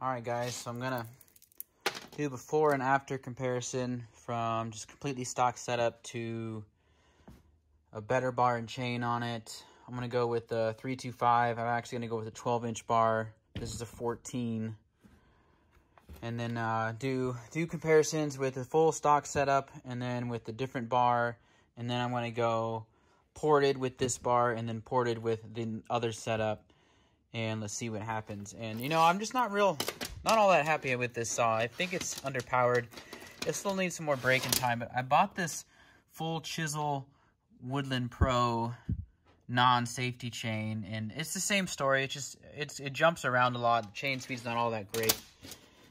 All right, guys, so I'm gonna do before and after comparison from just completely stock setup to a better bar and chain on it. I'm gonna go with the 325. I'm actually gonna go with a 12 inch bar. This is a 14. And then uh, do do comparisons with the full stock setup and then with the different bar. And then I'm gonna go ported with this bar and then ported with the other setup and let's see what happens. And, you know, I'm just not real, not all that happy with this saw. I think it's underpowered. It still needs some more breaking time, but I bought this full chisel Woodland Pro non-safety chain, and it's the same story. It just, it's, it jumps around a lot. The chain speed's not all that great.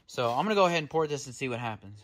So I'm going to go ahead and port this and see what happens.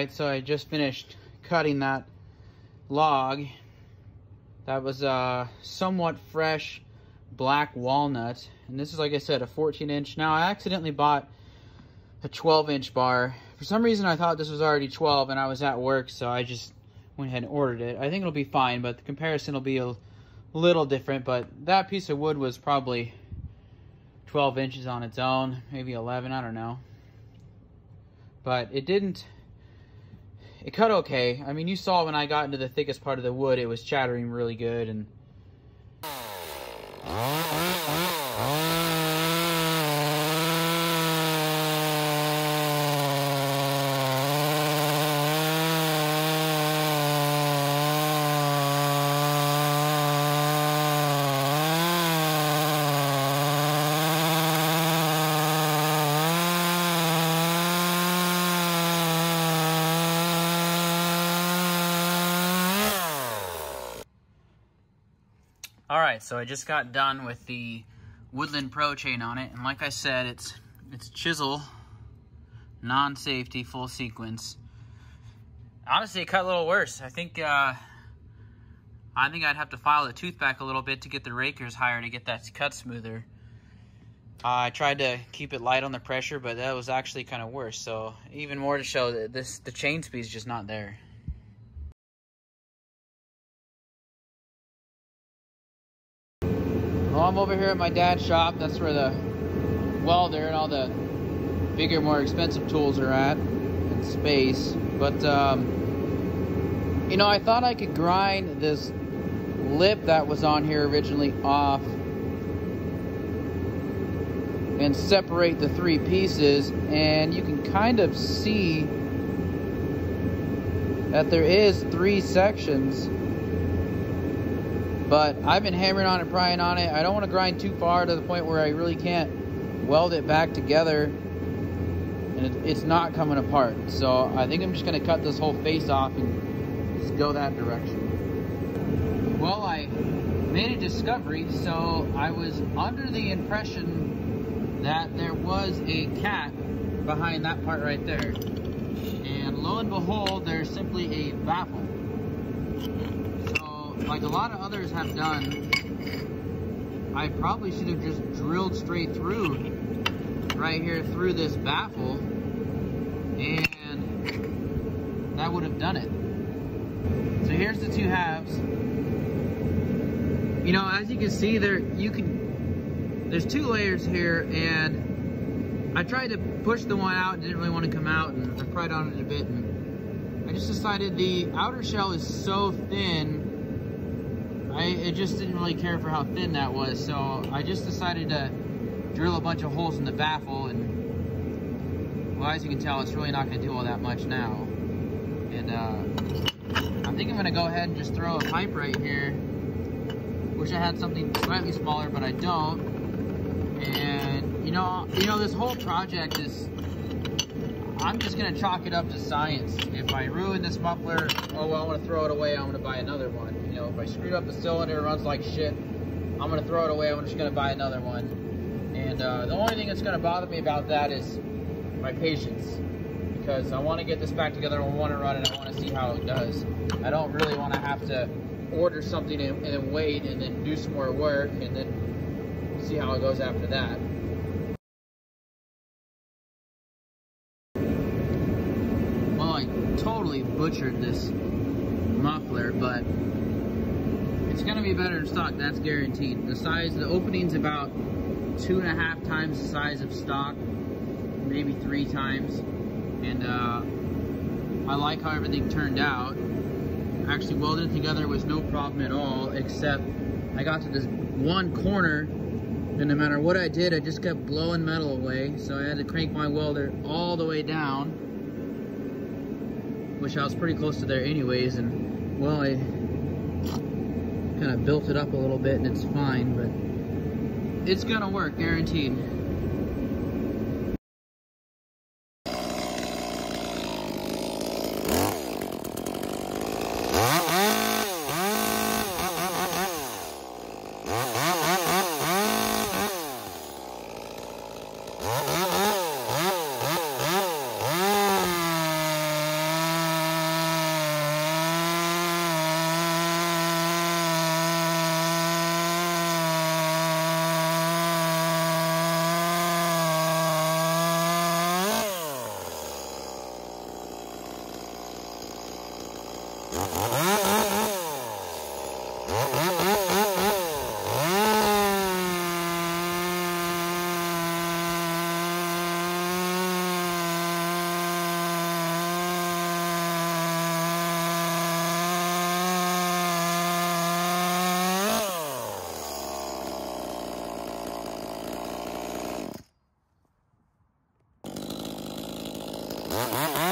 Right, so I just finished cutting that log. That was a somewhat fresh black walnut. And this is, like I said, a 14 inch. Now, I accidentally bought a 12 inch bar. For some reason, I thought this was already 12 and I was at work, so I just went ahead and ordered it. I think it'll be fine, but the comparison will be a little different. But that piece of wood was probably 12 inches on its own, maybe 11, I don't know. But it didn't it cut okay. I mean, you saw when I got into the thickest part of the wood, it was chattering really good and All right, so I just got done with the Woodland Pro chain on it, and like I said, it's it's chisel, non-safety, full sequence. Honestly, it cut a little worse. I think uh, I think I'd have to file the tooth back a little bit to get the rakers higher to get that cut smoother. Uh, I tried to keep it light on the pressure, but that was actually kind of worse. So even more to show that this the chain speed is just not there. Well, I'm over here at my dad's shop. That's where the welder and all the bigger, more expensive tools are at in space. But, um, you know, I thought I could grind this lip that was on here originally off and separate the three pieces. And you can kind of see that there is three sections but I've been hammering on it, prying on it. I don't want to grind too far to the point where I really can't weld it back together. And it, it's not coming apart. So I think I'm just going to cut this whole face off and just go that direction. Well, I made a discovery. So I was under the impression that there was a cat behind that part right there. And lo and behold, there's simply a baffle like a lot of others have done, I probably should have just drilled straight through right here through this baffle and that would have done it. So here's the two halves. You know, as you can see there, you can, there's two layers here and I tried to push the one out, didn't really want to come out and I pried on it a bit and I just decided the outer shell is so thin I it just didn't really care for how thin that was, so I just decided to drill a bunch of holes in the baffle, and well, as you can tell, it's really not going to do all that much now. And uh, I think I'm gonna go ahead and just throw a pipe right here. Wish I had something slightly smaller, but I don't. And you know, you know, this whole project is I'm just gonna chalk it up to science. If I ruin this muffler, oh well, I'm gonna throw it away. I'm gonna buy another one. Know, if I screwed up the cylinder, it runs like shit. I'm gonna throw it away. I'm just gonna buy another one. And uh, the only thing that's gonna bother me about that is my patience, because I want to get this back together. I want to run it. I want to see how it does. I don't really want to have to order something and, and wait, and then do some more work, and then see how it goes after that. Well, I totally butchered this muffler, but gonna be better in stock, that's guaranteed. The size, the opening's about two and a half times the size of stock, maybe three times. And uh, I like how everything turned out. Actually welded it together was no problem at all, except I got to this one corner and no matter what I did, I just kept blowing metal away. So I had to crank my welder all the way down which I was pretty close to there anyways, and well, I kind of built it up a little bit and it's fine, but it's gonna work, guaranteed. Mm-hmm.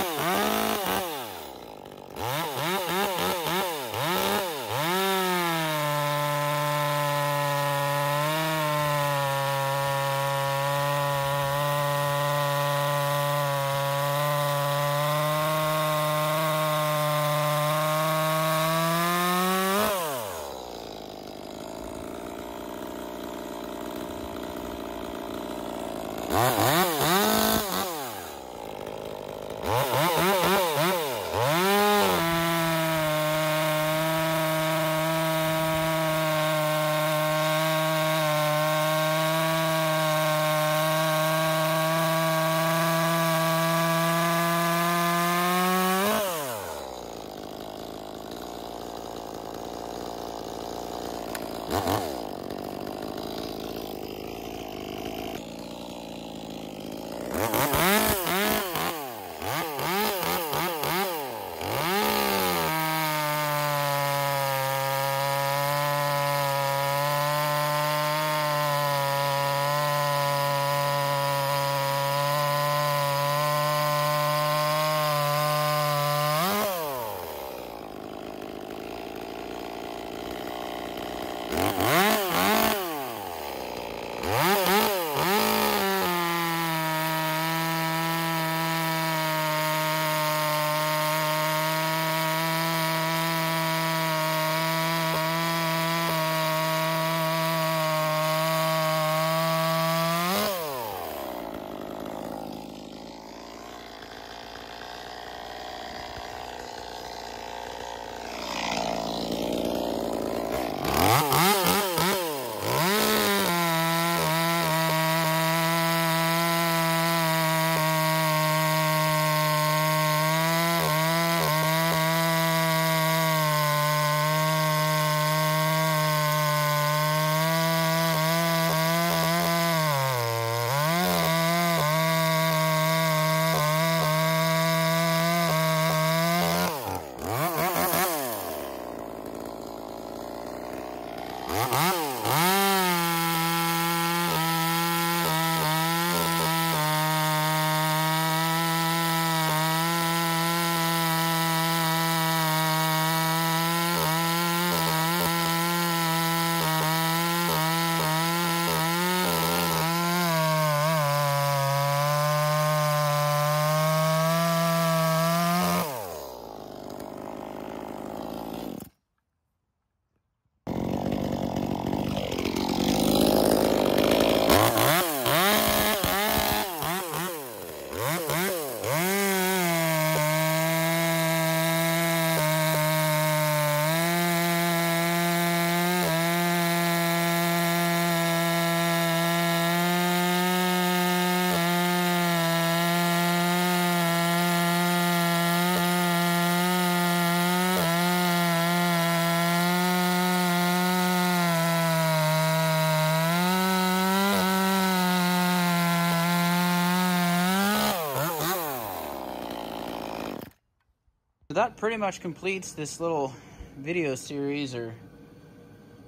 That pretty much completes this little video series or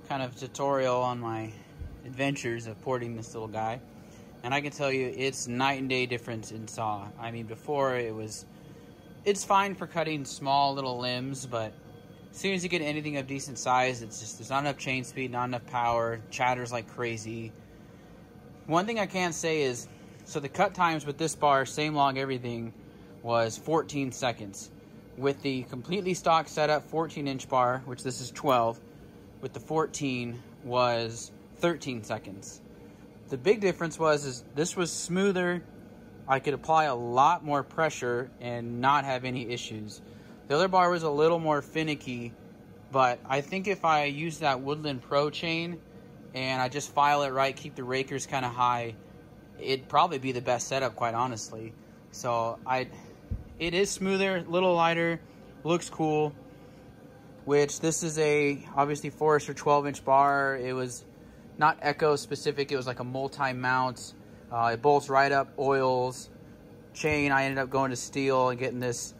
kind of tutorial on my adventures of porting this little guy. And I can tell you, it's night and day difference in saw. I mean, before it was, it's fine for cutting small little limbs, but as soon as you get anything of decent size, it's just, there's not enough chain speed, not enough power, chatters like crazy. One thing I can say is, so the cut times with this bar, same log, everything, was 14 seconds. With the completely stock setup 14 inch bar, which this is 12, with the 14 was 13 seconds. The big difference was is this was smoother. I could apply a lot more pressure and not have any issues. The other bar was a little more finicky, but I think if I use that Woodland Pro chain and I just file it right, keep the rakers kind of high, it'd probably be the best setup, quite honestly. So I, it is smoother, a little lighter, looks cool. Which this is a obviously Forester 12 inch bar. It was not Echo specific. It was like a multi-mount. Uh, it bolts right up, oils, chain. I ended up going to Stihl and getting this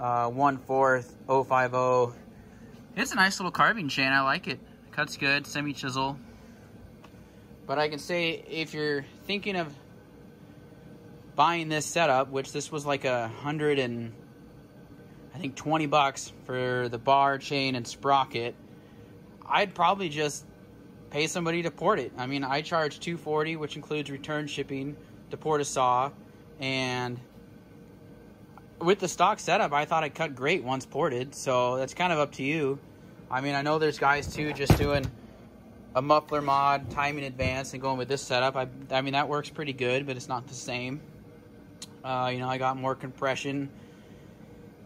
uh, 1 4th 050. It's a nice little carving chain. I like it. Cuts good, semi-chisel. But I can say if you're thinking of buying this setup, which this was like a hundred and I think 20 bucks for the bar, chain, and sprocket, I'd probably just pay somebody to port it. I mean, I charge 240, which includes return shipping to port a saw, and with the stock setup, I thought it cut great once ported. So that's kind of up to you. I mean, I know there's guys too just doing a muffler mod, timing advance, and going with this setup. I, I mean, that works pretty good, but it's not the same. Uh, you know, I got more compression.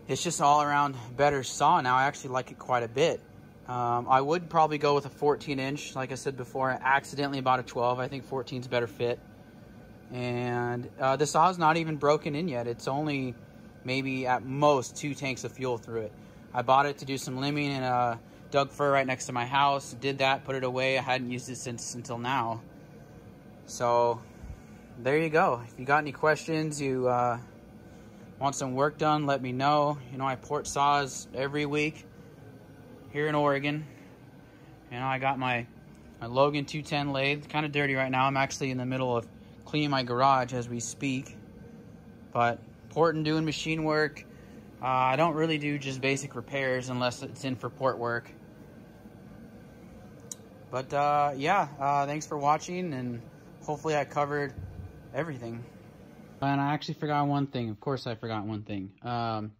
It's just all around better saw now. I actually like it quite a bit. Um, I would probably go with a 14 inch. Like I said before, I accidentally bought a 12. I think 14 is better fit. And uh, the saw is not even broken in yet. It's only maybe at most two tanks of fuel through it. I bought it to do some limbing and uh, Doug fir right next to my house. Did that, put it away. I hadn't used it since until now. So there you go. If you got any questions, you uh, want some work done, let me know. You know, I port saws every week here in Oregon. And I got my, my Logan 210 lathe. Kind of dirty right now. I'm actually in the middle of cleaning my garage as we speak. But porting, doing machine work. Uh, I don't really do just basic repairs unless it's in for port work. But uh, yeah, uh, thanks for watching and hopefully I covered everything. And I actually forgot one thing. Of course I forgot one thing. Um,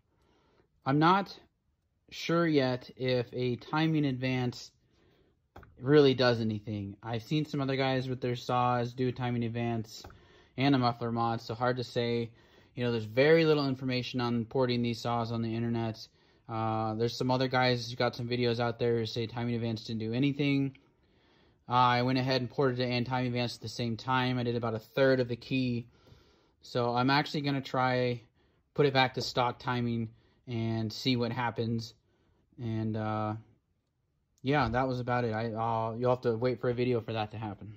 I'm not sure yet if a timing advance really does anything. I've seen some other guys with their saws do a timing advance and a muffler mod, so hard to say. You know, there's very little information on porting these saws on the internet. Uh, there's some other guys who got some videos out there who say timing advance didn't do anything. Uh, I went ahead and ported it and timing advance at the same time. I did about a third of the key. So I'm actually going to try put it back to stock timing and see what happens. And uh, yeah, that was about it. I uh, you'll have to wait for a video for that to happen.